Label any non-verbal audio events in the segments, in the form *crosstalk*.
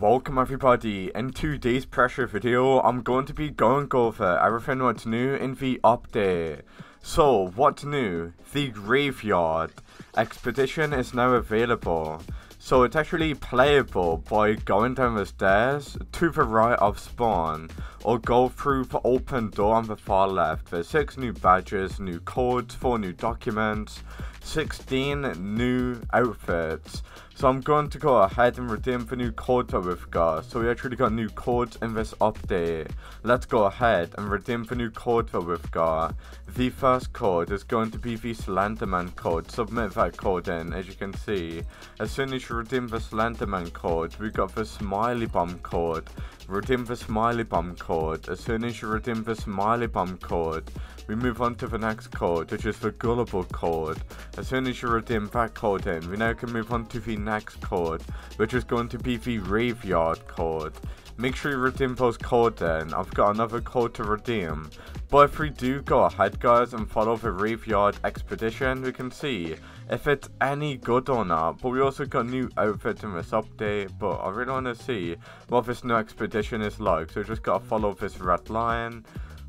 Welcome everybody, in today's pressure video I'm going to be going over everything what's new in the update. So, what's new? The Raveyard Expedition is now available. So it's actually playable by going down the stairs to the right of spawn or go through the open door on the far left. There's 6 new badges, new codes, 4 new documents, 16 new outfits. So I'm going to go ahead and redeem the new codes that we've got. So we actually got new codes in this update. Let's go ahead and redeem the new code that we've got. The first code is going to be the Slenderman code. Submit that code in as you can see. As soon as you redeem the Slenderman code, we got the Smiley Bomb code. Redeem the Smiley Bomb code. As soon as you redeem the Smiley Bomb code, we move on to the next code, which is the Gullible code. As soon as you redeem that code in, we now can move on to the next code, which is going to be the Raveyard code. Make sure you redeem those codes in. I've got another code to redeem. But if we do go ahead guys and follow the Raveyard Expedition, we can see if it's any good or not. But we also got new outfits in this update, but I really want to see what this new expedition is like. So just gotta follow this red line.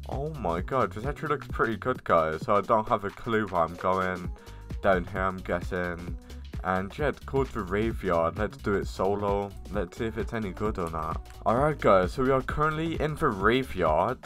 Oh my god, this actually looks pretty good guys. So I don't have a clue where I'm going. Down here I'm guessing. And yeah, it's called the Raveyard. Let's do it solo. Let's see if it's any good or not. Alright guys, so we are currently in the Raveyard.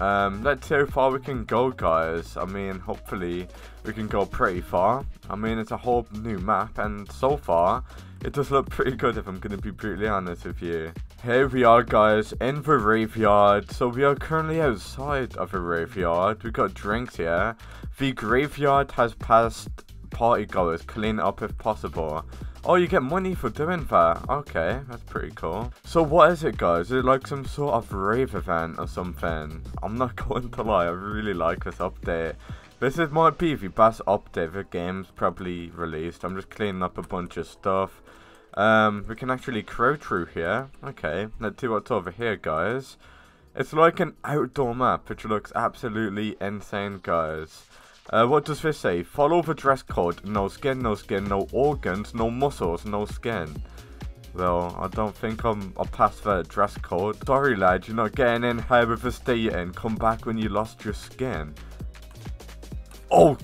Um, let's see how far we can go, guys. I mean, hopefully we can go pretty far. I mean, it's a whole new map, and so far, it does look pretty good if I'm going to be brutally honest with you. Here we are, guys, in the raveyard. So we are currently outside of the raveyard. We got drinks here. The raveyard has passed party goers. Clean up if possible. Oh, you get money for doing that. Okay, that's pretty cool. So what is it, guys? Is it like some sort of rave event or something? I'm not *laughs* going to lie, I really like this update. This is might be the best update the game's probably released. I'm just cleaning up a bunch of stuff. Um, we can actually crow through here. Okay, let's see what's over here, guys. It's like an outdoor map, which looks absolutely insane, guys. Uh, what does this say? Follow the dress code. No skin, no skin, no organs, no muscles, no skin. Well, I don't think I'm I'll pass the dress code. Sorry lad, you're not getting in here with the stay in. Come back when you lost your skin. Oh!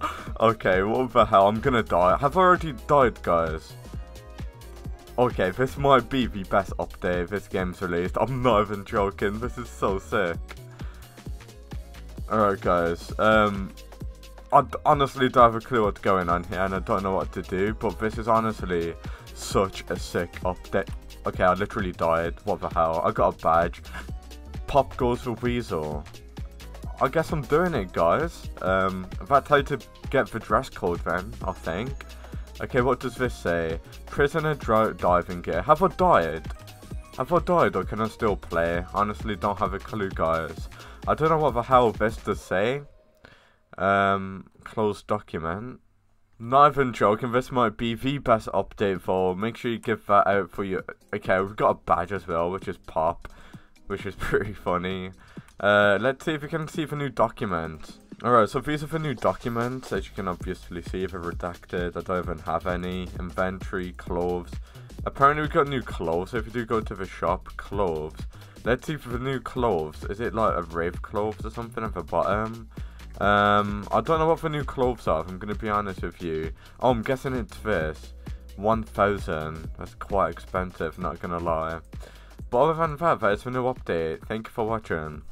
*laughs* okay, what the hell? I'm gonna die. I've already died, guys. Okay, this might be the best update this game's released. I'm not even joking. This is so sick. Alright guys, um, I honestly don't have a clue what's going on here and I don't know what to do, but this is honestly such a sick update. Okay, I literally died, what the hell, I got a badge. Pop goes for Weasel. I guess I'm doing it guys. Um, that's how to get the dress code then, I think. Okay, what does this say? Prisoner drought diving gear. Have I died? Have I died or can I still play? Honestly, don't have a clue guys. I don't know what the hell this does say. Um, closed document. Not even joking, this might be the best update for. Make sure you give that out for you. Okay, we've got a badge as well, which is pop, which is *laughs* pretty funny. Uh, let's see if we can see the new document. Alright, so these are the new documents. As you can obviously see, they're redacted. I don't even have any. Inventory, clothes. Apparently we got new clothes. So if you do go to the shop, clothes. Let's see for the new clothes. Is it like a rave clothes or something at the bottom? Um, I don't know what the new clothes are, I'm going to be honest with you. Oh, I'm guessing it's this. 1000 That's quite expensive, not going to lie. But other than that, that is the new update. Thank you for watching.